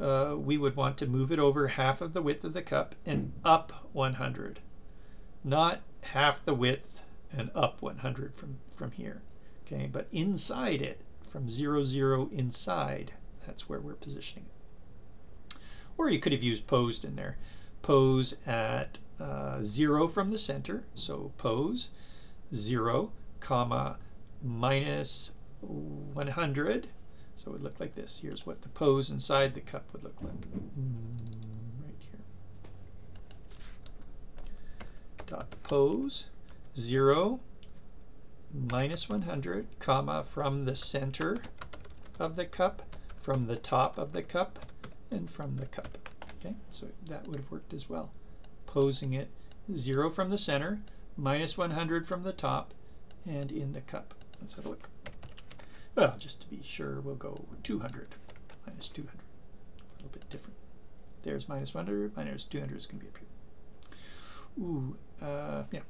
S1: uh, we would want to move it over half of the width of the cup and up 100. Not half the width and up 100 from, from here. Okay, but inside it from 0, 0 inside. That's where we're positioning it. Or you could have used posed in there. Pose at uh, 0 from the center, so pose 0, comma, minus 100. So it would look like this. Here's what the pose inside the cup would look like. Mm, right here. Dot pose 0, minus 100, comma, from the center of the cup, from the top of the cup, and from the cup. Okay, so that would have worked as well. Posing it 0 from the center, minus 100 from the top, and in the cup. Let's have a look. Well, just to be sure, we'll go 200, minus 200. A little bit different. There's minus 100, minus 200 is going to be up here. Ooh, uh, yeah,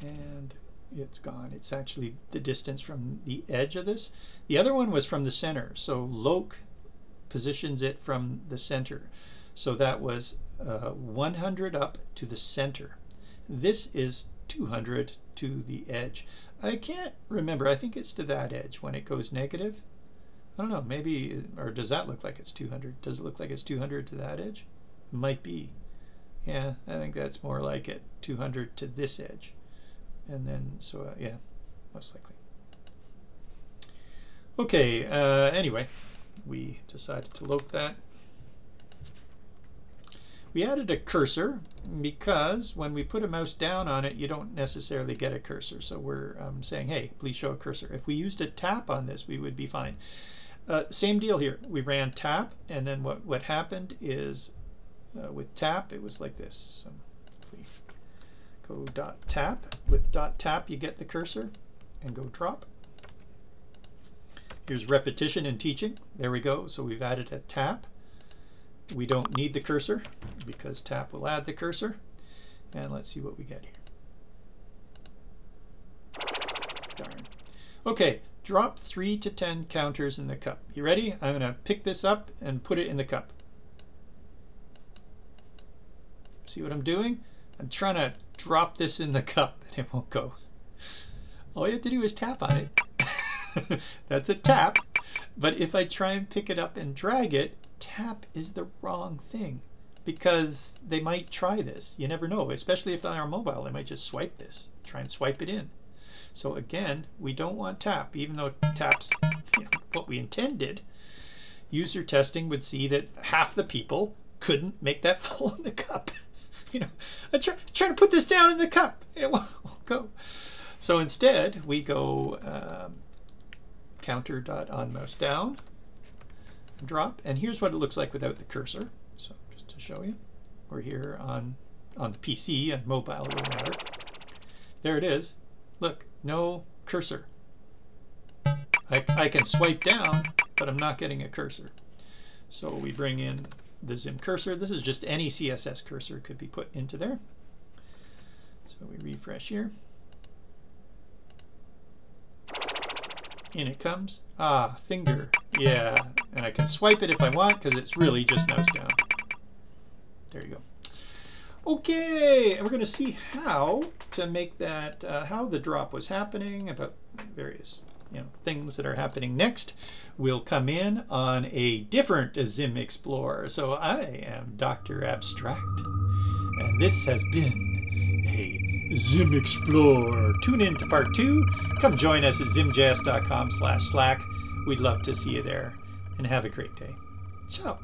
S1: and it's gone. It's actually the distance from the edge of this. The other one was from the center. So Loc positions it from the center. So that was uh, 100 up to the center. This is 200 to the edge. I can't remember. I think it's to that edge when it goes negative. I don't know. Maybe, or does that look like it's 200? Does it look like it's 200 to that edge? Might be. Yeah, I think that's more like it. 200 to this edge and then so uh, yeah most likely okay uh, anyway we decided to lope that We added a cursor because when we put a mouse down on it, you don't necessarily get a cursor. So we're um, saying, hey, please show a cursor. If we used a tap on this, we would be fine. Uh, same deal here. We ran tap, and then what, what happened is uh, with tap, it was like this. So if we go dot tap, with dot tap, you get the cursor, and go drop. Here's repetition and teaching. There we go. So we've added a tap. We don't need the cursor because tap will add the cursor. And let's see what we get here. Darn. Okay, drop 3 to 10 counters in the cup. You ready? I'm going to pick this up and put it in the cup. See what I'm doing? I'm trying to drop this in the cup and it won't go. All you have to do is tap on it. That's a tap. But if I try and pick it up and drag it, tap is the wrong thing because they might try this. You never know, especially if they're on mobile, they might just swipe this, try and swipe it in. So again, we don't want tap, even though tap's you know, what we intended. User testing would see that half the people couldn't make that fall in the cup. you know, I try, try to put this down in the cup, it won't go. So instead, we go um, counter dot on mouse down, drop, and here's what it looks like without the cursor. So just to show you, we're here on on the PC and mobile, matter. There it is. Look, no cursor. I, I can swipe down, but I'm not getting a cursor. So we bring in the Zim cursor. This is just any CSS cursor could be put into there. So we refresh here. In it comes. Ah, finger. Yeah, and I can swipe it if I want because it's really just mouse down. There you go. Okay, and we're going to see how to make that, uh, how the drop was happening, about various you know, things that are happening next We'll come in on a different Zim Explorer. So I am Dr. Abstract, and this has been a Zim Explore. Tune in to part two. Come join us at zimjs.com slash slack. We'd love to see you there. And have a great day. Ciao.